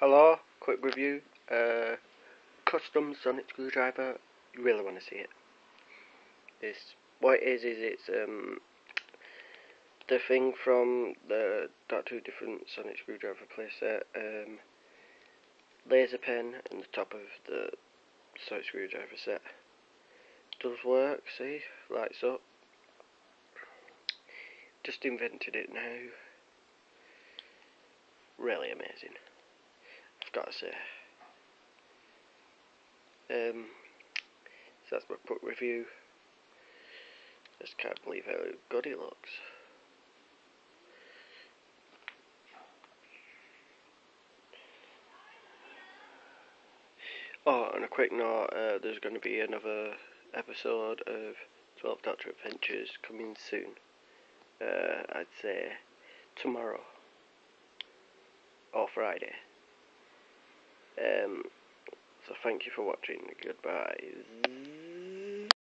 Hello, quick review. Uh, custom sonic screwdriver. You really want to see it. This what it is is it's um the thing from the got two different sonic screwdriver playset. Um, laser pen and the top of the sonic screwdriver set does work. See, lights up. Just invented it now. Really amazing. I've got to say. Um, so that's my quick review. Just can't believe how good it looks. Oh, and a quick note, uh, there's going to be another episode of 12 Doctor Adventures coming soon. Uh, I'd say tomorrow or Friday. Um, so thank you for watching. Goodbye.